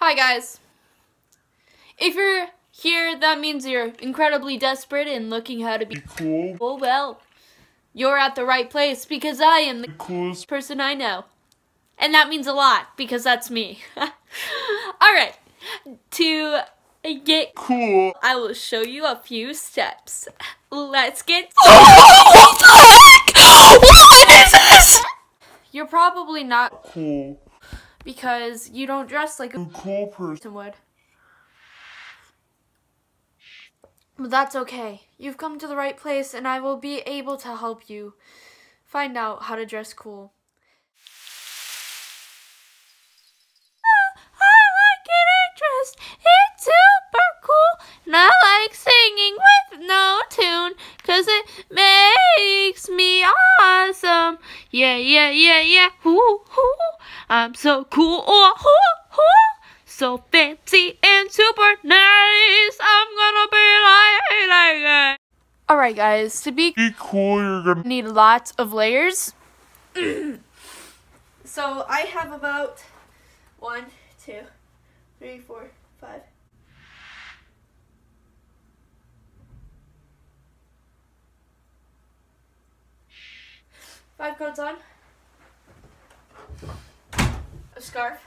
Hi guys. If you're here, that means you're incredibly desperate and looking how to be cool. cool. Well, you're at the right place because I am the Coolest person I know. And that means a lot because that's me. Alright, to get cool. I will show you a few steps. Let's get what the heck? What is this? You're probably not Cool. Because you don't dress like a Cool person. person would. But that's okay. You've come to the right place and I will be able to help you find out how to dress cool. Ah, I like getting dressed. It's super cool. And I like singing with no tune. Cause it makes me awesome. Yeah, yeah, yeah, yeah. Ooh, ooh. I'm so cool. Ooh, ooh, ooh. So fancy and super nice. I'm gonna be like, like uh. that. Alright, guys. To be Be cool, you're gonna need lots of layers. so I have about one, two, three, four, five. Five coats on. Scarf.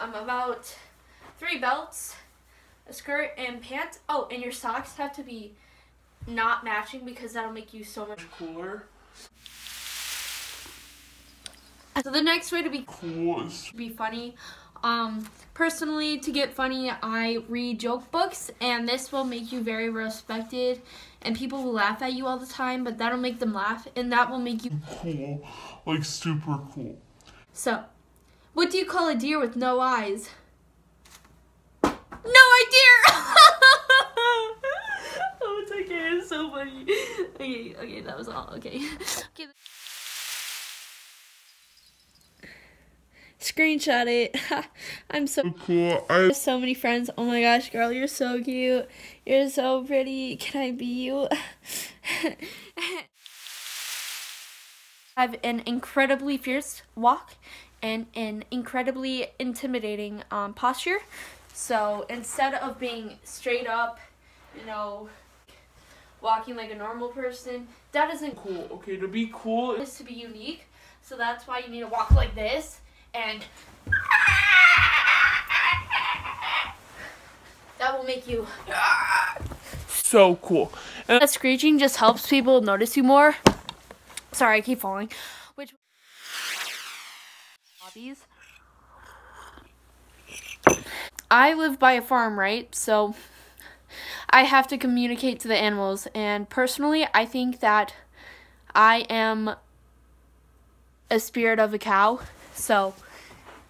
Um, about three belts, a skirt and pants. Oh, and your socks have to be not matching because that'll make you so much cooler. So the next way to be Cool is be funny, um, personally to get funny, I read joke books, and this will make you very respected, and people will laugh at you all the time, but that'll make them laugh, and that will make you. cool. Like super cool. So, what do you call a deer with no eyes? No idea. oh, it's okay. It's so funny. Okay, okay, that was all. Okay. okay. Screenshot it. I'm so Cool. I have so many friends. Oh my gosh, girl, you're so cute. You're so pretty. Can I be you? I have an incredibly fierce walk and an incredibly intimidating um, posture. So instead of being straight up, you know, walking like a normal person, that isn't cool. Okay, to be cool is Is to be unique. So that's why you need to walk like this and that will make you so cool. And that screeching just helps people notice you more. Sorry, I keep falling. Which I live by a farm, right? So I have to communicate to the animals and personally, I think that I am a spirit of a cow. So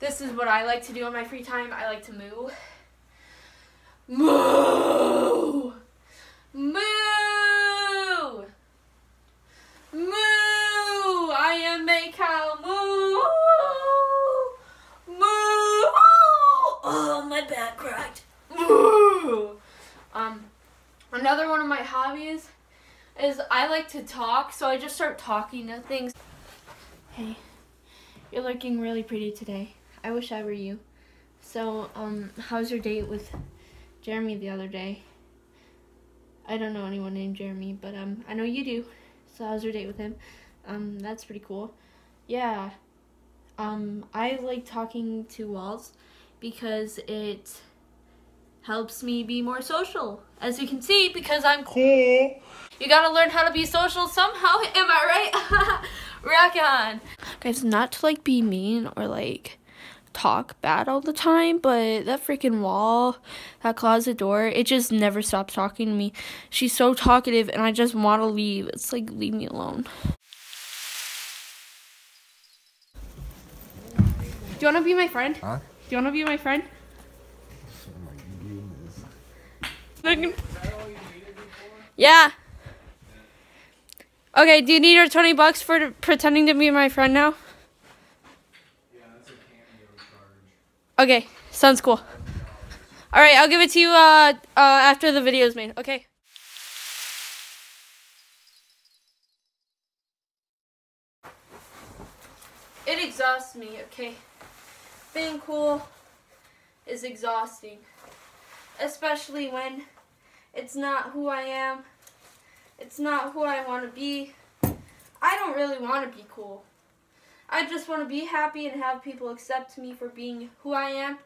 this is what I like to do in my free time. I like to moo. Moo! Moo! Moo! I am a cow. Moo! Moo! Oh, my back cracked. Moo! Um, another one of my hobbies is I like to talk, so I just start talking to things. Hey, you're looking really pretty today. I wish I were you. So, um, how's your date with Jeremy the other day? I don't know anyone named Jeremy, but um, I know you do. So how's your date with him? Um, that's pretty cool. Yeah. Um, I like talking to walls because it helps me be more social. As you can see, because I'm cool. you gotta learn how to be social somehow. Am I right? Rock on. Guys, not to like be mean or like talk bad all the time, but that freaking wall, that closet door, it just never stops talking to me. She's so talkative and I just want to leave. It's like, leave me alone. Do you want to be my friend? Huh? Do you want to be my friend? Look- Yeah. Okay, do you need your 20 bucks for pretending to be my friend now? Okay, sounds cool. All right, I'll give it to you uh, uh, after the video is made. Okay. It exhausts me. Okay, being cool is exhausting, especially when it's not who I am. It's not who I want to be. I don't really want to be cool. I just want to be happy and have people accept me for being who I am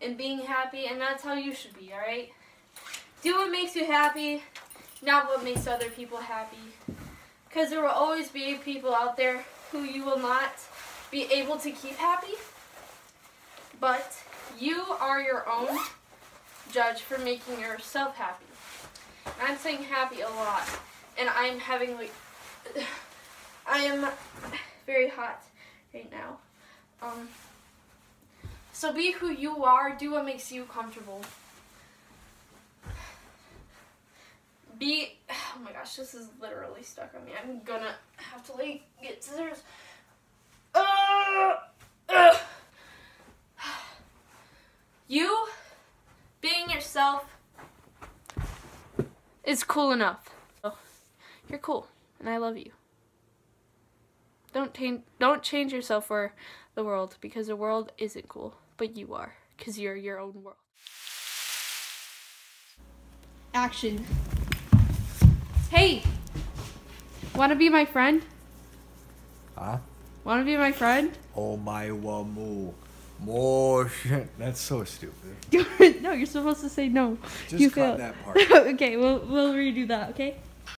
and being happy, and that's how you should be, alright? Do what makes you happy, not what makes other people happy. Because there will always be people out there who you will not be able to keep happy. But you are your own judge for making yourself happy. And I'm saying happy a lot. And I'm having like I am very hot right now. Um so be who you are, do what makes you comfortable. Be oh my gosh, this is literally stuck on me. I'm gonna have to like get scissors. Uh, uh. You being yourself is cool enough. You're cool, and I love you. Don't change. Don't change yourself for the world because the world isn't cool, but you are because you're your own world. Action. Hey, want to be my friend? Huh? Want to be my friend? Oh my wamu. More shit. That's so stupid. no, you're supposed to say no. Just you cut failed. that part. okay, we'll we'll redo that. Okay.